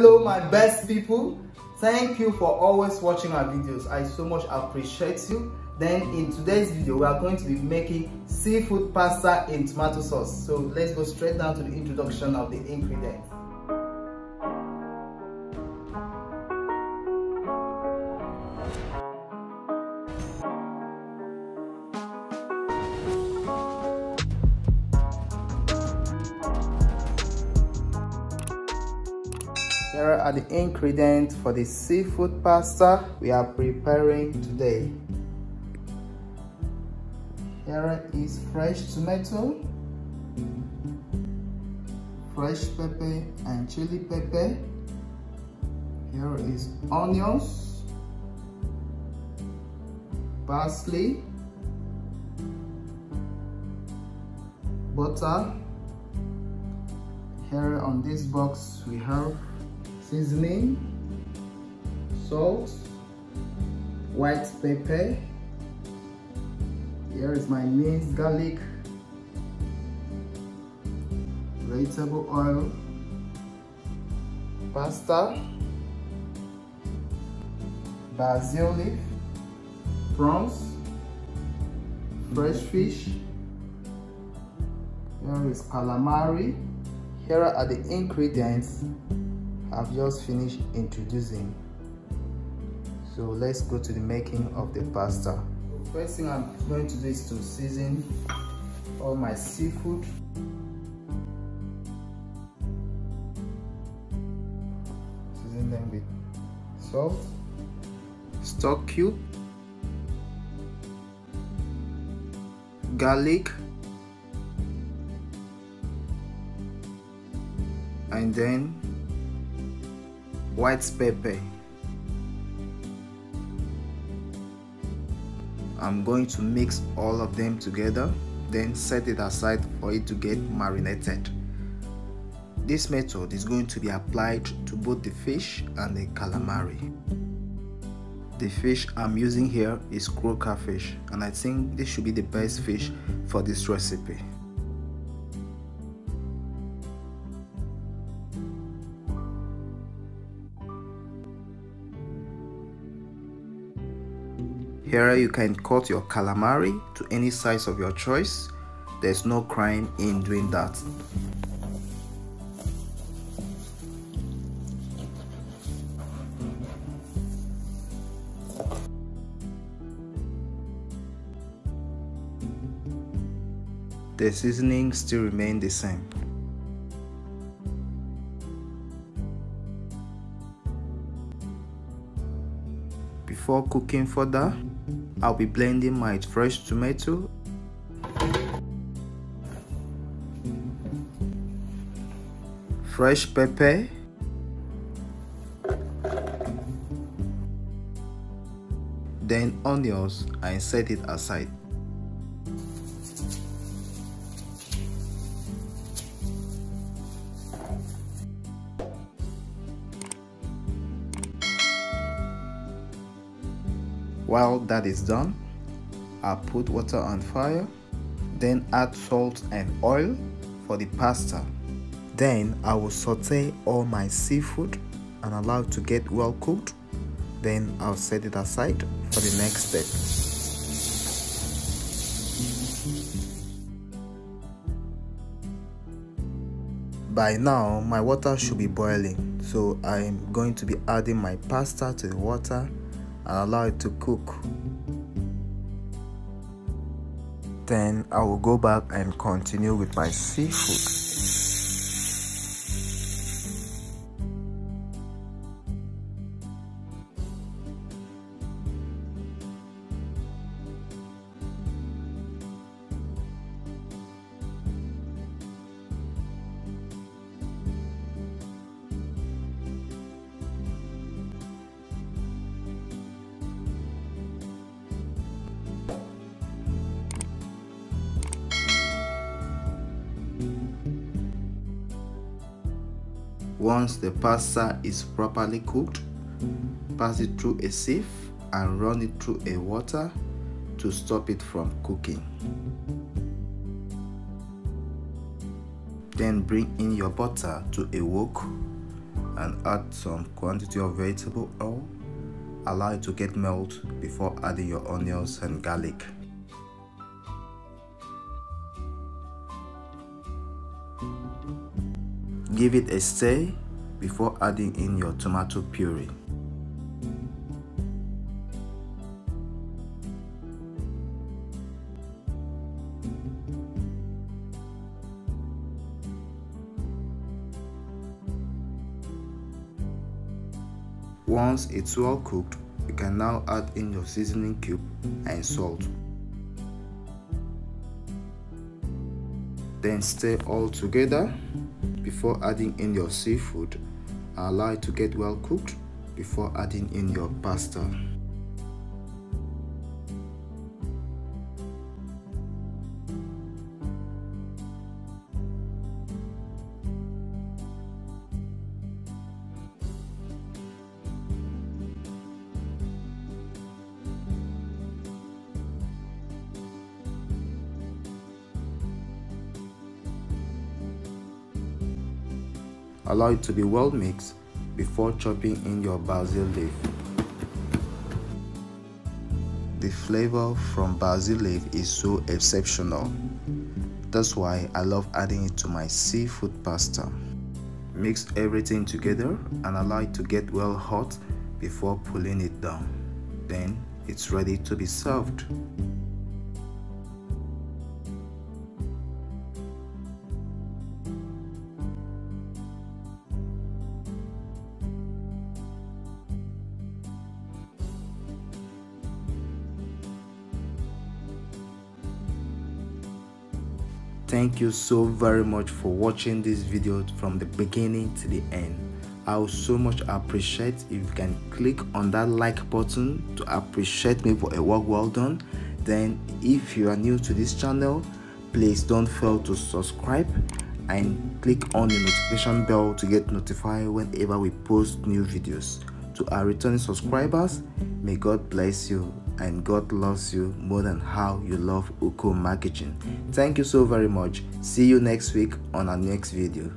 Hello my best people. Thank you for always watching our videos. I so much appreciate you. Then in today's video, we are going to be making seafood pasta in tomato sauce. So let's go straight down to the introduction of the ingredients. Here are the ingredients for the seafood pasta we are preparing today. Here is fresh tomato, fresh pepper and chili pepper. Here is onions, parsley, butter. Here on this box we have seasoning, salt, white pepper. Here is my minced garlic, vegetable oil, pasta, basil leaf, prawns, fresh fish. Here is calamari. Here are the ingredients I've just finished introducing. So let's go to the making of the pasta. First thing I'm going to do is to season all my seafood. Season them with salt, stock cube, garlic, and then white pepper. I'm going to mix all of them together then set it aside for it to get marinated. This method is going to be applied to both the fish and the calamari. The fish I'm using here is croaker fish and I think this should be the best fish for this recipe Here you can cut your calamari to any size of your choice. There's no crime in doing that. The seasoning still remain the same. Before cooking further, I'll be blending my fresh tomato. Fresh pepper. Then onions and set it aside While that is done, I'll put water on fire, then add salt and oil for the pasta. Then I will saute all my seafood and allow it to get well cooked. Then I'll set it aside for the next step. By now, my water should be boiling, so I'm going to be adding my pasta to the water and allow it to cook. Then I will go back and continue with my seafood. Once the pasta is properly cooked, pass it through a sieve and run it through a water to stop it from cooking. Then bring in your butter to a wok and add some quantity of vegetable oil. Allow it to get melt before adding your onions and garlic. Give it a stir before adding in your tomato puree. Once it's well cooked, you can now add in your seasoning cube and salt. Then stir all together before adding in your seafood. Allow it to get well cooked before adding in your pasta. Allow it to be well mixed before chopping in your basil leaf. The flavor from basil leaf is so exceptional. That's why I love adding it to my seafood pasta. Mix everything together and allow it to get well hot before pulling it down. Then it's ready to be served. Thank you so very much for watching this video from the beginning to the end. I would so much appreciate if you can click on that like button to appreciate me for a work well done. Then if you are new to this channel, please don't fail to subscribe and click on the notification bell to get notified whenever we post new videos. To our returning subscribers, may God bless you and God loves you more than how you love Ukomma Kitchen. Thank you so very much. See you next week on our next video.